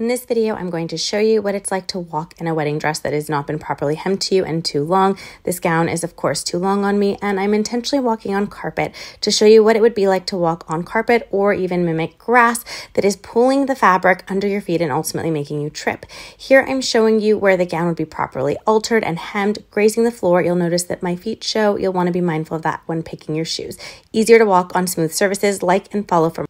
In this video, I'm going to show you what it's like to walk in a wedding dress that has not been properly hemmed to you and too long. This gown is of course too long on me and I'm intentionally walking on carpet to show you what it would be like to walk on carpet or even mimic grass that is pulling the fabric under your feet and ultimately making you trip. Here I'm showing you where the gown would be properly altered and hemmed, grazing the floor. You'll notice that my feet show. You'll want to be mindful of that when picking your shoes. Easier to walk on smooth surfaces, like and follow for